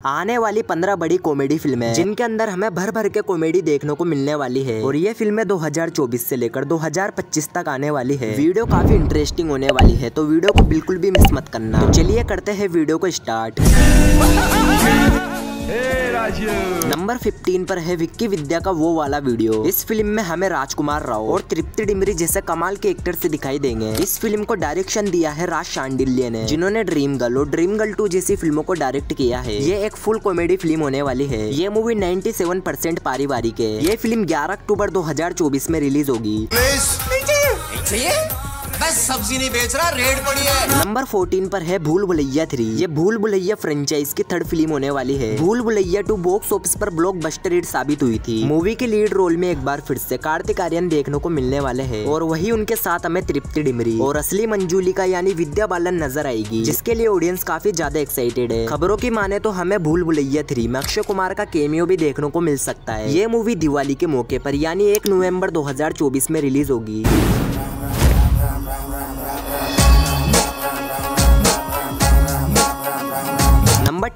आने वाली पंद्रह बड़ी कॉमेडी फ़िल्में जिनके अंदर हमें भर भर के कॉमेडी देखने को मिलने वाली है। और ये फ़िल्में 2024 से लेकर 2025 तक आने वाली है। वीडियो काफ़ी इंटरेस्टिंग होने वाली है तो वीडियो को बिल्कुल भी मिस मत करना। तो चलिए करते हैं वीडियो को स्टार्ट नंबर 15 पर है विक्की विद्या का वो वाला वीडियो इस फ़िल्म में हमें राजकुमार राव और तृप्ति डिमरी जैसे कमाल के एक्टर से दिखाई देंगे. इस फ़िल्म को डायरेक्शन दिया है राज शांडिल्य ने जिन्होंने ड्रीम गर्ल और ड्रीम गर्ल टू जैसी फ़िल्मों को डायरेक्ट किया है. ये एक फुल कॉमेडी फ़िल्म होने वाली है. ये मूवी 97 परसेंट पारिवारिक है. ये फ़िल्म 11 अक्टूबर 2024 में रिलीज़ होगी. मैं सब्ज़ी नहीं बेच रहा, रेट पड़ी है। नंबर 14 पर है भूल भुलैया थ्री। ये भूल भुलैया फ्रेंचाइज की थर्ड फ़िल्म होने वाली है। Bhool Bhulaiyaa two box office पर ब्लॉकबस्टर हिट साबित हुई थी। मूवी के लीड रोल में एक बार फिर से कार्तिक आर्यन देखने को मिलने वाले हैं। और वही उनके साथ हमें तृप्ति डिमरी और असली मंजूलिका यानी विद्या बालन नज़र आएगी, जिसके लिए ऑडियंस काफ़ी ज़्यादा एक्साइटेड है। खबरों की माने तो हमें भूल भुलैया थ्री में अक्षय कुमार का केमियो भी देखने को मिल सकता है। ये मूवी दिवाली के मौके पर, यानी एक हज़ार चौबीस में रिलीज़ होगी।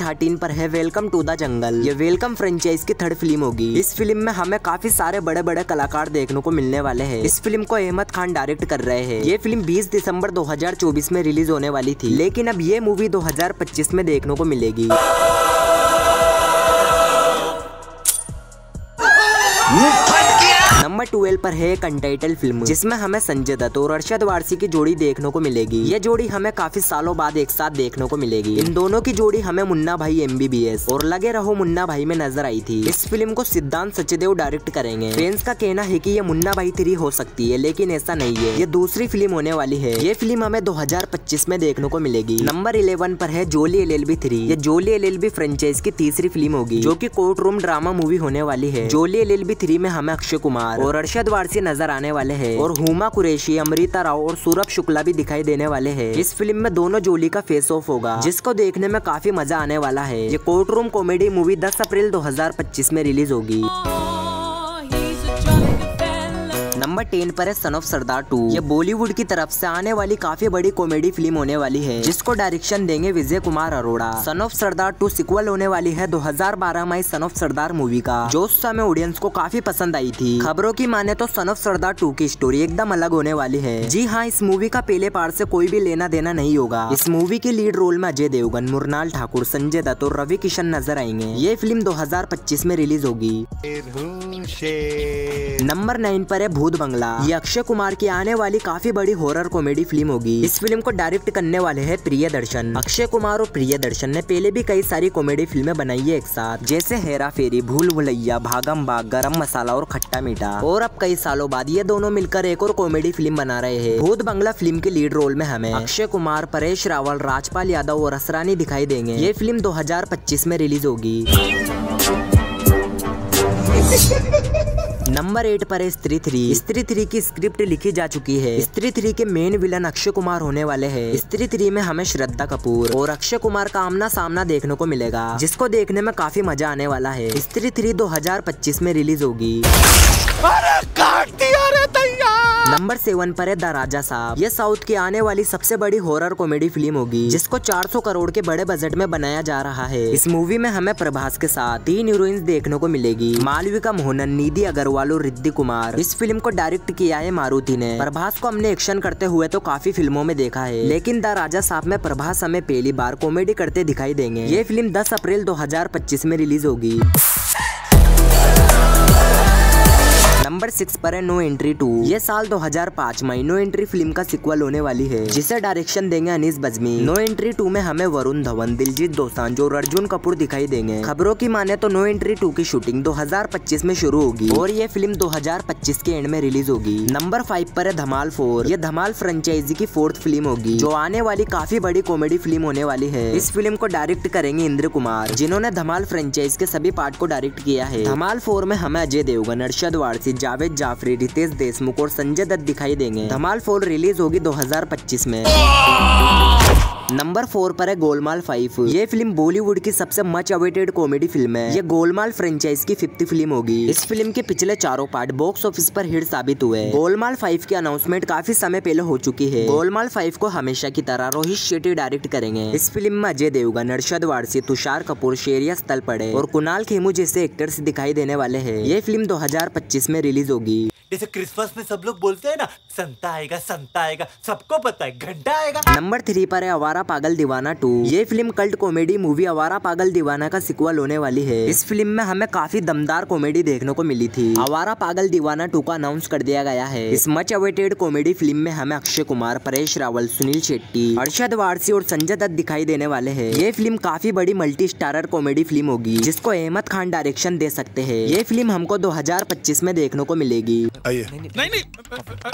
थर्टीन पर है वेलकम टू द जंगल ये वेलकम फ्रेंचाइज की थर्ड फ़िल्म होगी। इस फ़िल्म में हमें काफ़ी सारे बड़े बड़े कलाकार देखने को मिलने वाले हैं। इस फ़िल्म को अहमद खान डायरेक्ट कर रहे हैं। ये फ़िल्म 20 दिसंबर 2024 में रिलीज़ होने वाली थी। लेकिन अब ये मूवी 2025 में देखने को मिलेगी। नंबर ट्वेल्व पर है एक अनटाइटल फ़िल्म जिसमें हमें संजय दत्त और अरशद वारसी की जोड़ी देखने को मिलेगी। ये जोड़ी हमें काफ़ी सालों बाद एक साथ देखने को मिलेगी। इन दोनों की जोड़ी हमें मुन्ना भाई एमबीबीएस और लगे रहो मुन्ना भाई में नज़र आई थी। इस फ़िल्म को सिद्धांत सचदेव डायरेक्ट करेंगे। फैंस का कहना है की ये मुन्ना भाई थ्री हो सकती है, लेकिन ऐसा नहीं है। ये दूसरी फ़िल्म होने वाली है। ये फ़िल्म हमें दो हज़ार पच्चीस में देखने को मिलेगी। नंबर इलेवन पर है जोली एल एल थ्री ये जोली एल एल फ्रेंचाइज की तीसरी फ़िल्म होगी, जो की कोर्ट रूम ड्रामा मूवी होने वाली है। जोली एल एल थ्री में हमें अक्षय कुमार और अरशद वारसी नज़र आने वाले हैं। और हुमा कुरेशी, अमृता राव और सूरभ शुक्ला भी दिखाई देने वाले हैं। इस फ़िल्म में दोनों जोली का फेस ऑफ़ होगा, जिसको देखने में काफ़ी मज़ा आने वाला है। ये court room comedy movie 10 April 2025 में रिलीज़ होगी। नंबर टेन पर है सन ऑफ़ सरदार टू ये बॉलीवुड की तरफ़ से आने वाली काफ़ी बड़ी कॉमेडी फ़िल्म होने वाली है जिसको डायरेक्शन देंगे Vijay Kumar Arora. Son of Sardaar two sequel होने वाली है 2012 में सन ऑफ़ सरदार मूवी का जो उस समय ऑडियंस को काफ़ी पसंद आई थी. खबरों की माने तो सन ऑफ़ सरदार टू की स्टोरी एकदम अलग होने वाली है. जी हाँ इस मूवी का पहले पार्ट से कोई भी लेना देना नहीं होगा. इस मूवी के लीड रोल में अजय देवगन मुरनाल ठाकुर संजय दत्त और रवि किशन नज़र आएँगे. ये फ़िल्म दो हज़ार पच्चीस में रिलीज़ होगी. नंबर नाइन पर है भूत बंगला। ये अक्षय कुमार की आने वाली काफ़ी बड़ी हॉरर कॉमेडी फ़िल्म होगी। इस फ़िल्म को डायरेक्ट करने वाले हैं प्रिय दर्शन। अक्षय कुमार और प्रिय दर्शन ने पहले भी कई सारी कॉमेडी फ़िल्में बनाई है एक साथ। जैसे हेरा फेरी भूल भुलैया भागम भाग गरम मसाला और खट्टा मीठा। और अब कई सालों बाद ये दोनों मिलकर एक और कॉमेडी फ़िल्म बना रहे हैं। भूत बंगला फ़िल्म के लीड रोल में हमें अक्षय कुमार परेश रावल राजपाल यादव और असरानी दिखाई देंगे। ये फ़िल्म दो हज़ार पच्चीस में रिलीज़ होगी। नंबर एट पर है स्त्री थ्री। स्त्री थ्री की स्क्रिप्ट लिखी जा चुकी है। स्त्री थ्री के मेन विलन अक्षय कुमार होने वाले हैं। स्त्री थ्री में हमें श्रद्धा कपूर और अक्षय कुमार का आमना सामना देखने को मिलेगा जिसको देखने में काफ़ी मज़ा आने वाला है। स्त्री थ्री 2025 में रिलीज़ होगी। नंबर सेवन पर है द राजा साहब। ये साउथ की आने वाली सबसे बड़ी हॉरर कॉमेडी फ़िल्म होगी जिसको 400 करोड़ के बड़े बजट में बनाया जा रहा है। इस मूवी में हमें प्रभास के साथ तीन हीरोइंस देखने को मिलेगी। मालविका मोहनन निधि अग्रवाल और रिद्धि कुमार। इस फ़िल्म को डायरेक्ट किया है मारुति ने। प्रभास को हमने एक्शन करते हुए तो काफ़ी फ़िल्मों में देखा है। लेकिन द राजा साहब में प्रभास हमें पहली बार कॉमेडी करते दिखाई देंगे। ये फ़िल्म दस अप्रैल दो हज़ार पच्चीस में रिलीज़ होगी। नंबर सिक्स पर है नो एंट्री टू। ये साल 2005 में नो एंट्री फ़िल्म का सिक्वल होने वाली है, जिसे डायरेक्शन देंगे Anees Bazmee. No entry two में हमें वरुण धवन, दिलजीत दोसांझ और अर्जुन कपूर दिखाई देंगे। खबरों की माने तो नो एंट्री टू की शूटिंग 2025 में शुरू होगी और ये फ़िल्म 2025 के एंड में रिलीज़ होगी। नंबर फाइव पर है धमाल फोर। ये धमाल फ्रेंचाइजी की फोर्थ फ़िल्म होगी, जो आने वाली काफ़ी बड़ी कॉमेडी फ़िल्म होने वाली है। इस फ़िल्म को डायरेक्ट करेंगे इंद्र कुमार, जिन्होंने धमाल फ्रेंचाइज के सभी पार्ट को डायरेक्ट किया है। धमाल फोर में हमें अजय देवगन, अरशद वारसी जावेद जाफरी, रितेश देशमुख और संजय दत्त दिखाई देंगे। धमाल फोर रिलीज़ होगी 2025 में। नंबर फोर पर है गोलमाल फाइव। ये फ़िल्म बॉलीवुड की सबसे मच अवेटेड कॉमेडी फ़िल्म है। ये गोलमाल फ्रेंचाइज की फिफ्थ फ़िल्म होगी। इस फ़िल्म के पिछले चारों पार्ट बॉक्स ऑफ़िस पर हिट साबित हुए गोलमाल फाइव की अनाउंसमेंट काफ़ी समय पहले हो चुकी है। गोलमाल फाइव को हमेशा की तरह रोहित शेट्टी डायरेक्ट करेंगे। इस फ़िल्म में अजय देवगन, अरशद वारसी, तुषार कपूर, शेरिया स्थल पड़े और कुणाल खेमू जैसे एक्टर्स दिखाई देने वाले है। ये फ़िल्म 2025 में रिलीज़ होगी। जैसे क्रिसमस में सब लोग बोलते हैं ना, संता आएगा संता आएगा, सबको पता है, घंटा आएगा। नंबर थ्री पर है अवारा पागल दीवाना टू ये फ़िल्म कल्ट कॉमेडी मूवी अवारा पागल दीवाना का सिक्वल होने वाली है। इस फ़िल्म में हमें काफ़ी दमदार कॉमेडी देखने को मिली थी। अवारा पागल दीवाना टू का अनाउंस कर दिया गया है। इस मच अवेटेड कॉमेडी फ़िल्म में हमें अक्षय कुमार परेश रावल सुनील शेट्टी अरशद वारसी और संजय दत्त दिखाई देने वाले है। ये फ़िल्म काफ़ी बड़ी मल्टी स्टारर कॉमेडी फ़िल्म होगी, जिसको अहमद खान डायरेक्शन दे सकते हैं। ये फ़िल्म हमको 2025 में देखने को मिलेगी। आइए नहीं नहीं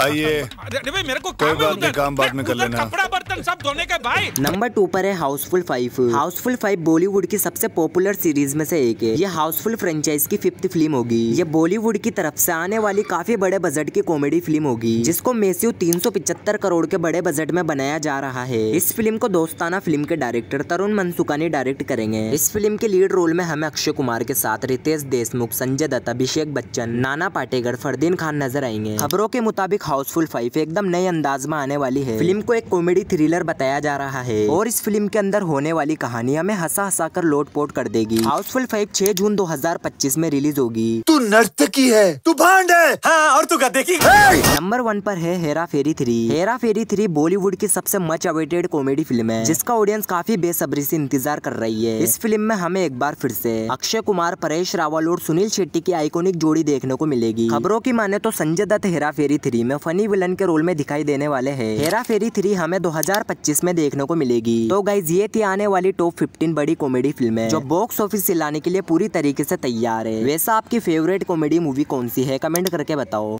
आइए अरे भाई मेरे को कोई काम है बात नहीं, काम बाद में कर लेना। कपड़ा बर्तन सब धोने के भाई नंबर टू पर है हाउसफुल फाइव हाउसफुल फाइव बॉलीवुड की सबसे पॉपुलर सीरीज़ में से एक है ये हाउसफुल फ्रेंचाइज की फिफ्थ फ़िल्म होगी ये बॉलीवुड की तरफ़ से आने वाली काफ़ी बड़े बजट की कॉमेडी फ़िल्म होगी जिसको मेस्यू 375 करोड़ के बड़े बजट में बनाया जा रहा है इस फ़िल्म को दोस्ताना फ़िल्म के डायरेक्टर तरुण मनसुखानी डायरेक्ट करेंगे इस फ़िल्म के लीड रोल में हमें अक्षय कुमार के साथ रितेश देशमुख संजय दत्त अभिषेक बच्चन नाना पाटेकर फरदीन खान नज़र आएँगे। खबरों के मुताबिक हाउसफुल फाइव एकदम नए अंदाज में आने वाली है। फ़िल्म को एक कॉमेडी थ्रिलर बताया जा रहा है और इस फ़िल्म के अंदर होने वाली कहानी हमें हंसा हंसा कर लोटपोट कर देगी। हाउसफुल फाइव छह जून 2025 में रिलीज़ होगी। तू नर्तकी है तू भांड है। हाँ और तू नंबर वन पर है हेरा फेरी थ्री। हेरा फेरी थ्री बॉलीवुड की सबसे मच अवेटेड कॉमेडी फ़िल्म है जिसका ऑडियंस काफ़ी बेसब्री से इंतज़ार कर रही है। इस फ़िल्म में हमें एक बार फिर से अक्षय कुमार परेश रावल और सुनील शेट्टी की आइकॉनिक जोड़ी देखने को मिलेगी। खबरों की माने तो संजय दत्त हेरा फेरी थ्री में फनी विलन के रोल में दिखाई देने वाले है। हेरा फेरी थ्री हमें 2025 में देखने को मिलेगी। तो गाइज़ ये थी आने वाली टॉप 15 बड़ी कॉमेडी फ़िल्में जो बॉक्स ऑफ़िस से लाने के लिए पूरी तरीके ऐसी तैयार है। वैसा आपकी फेवरेट कॉमेडी मूवी कौन सी है? कमेंट करके बताओ।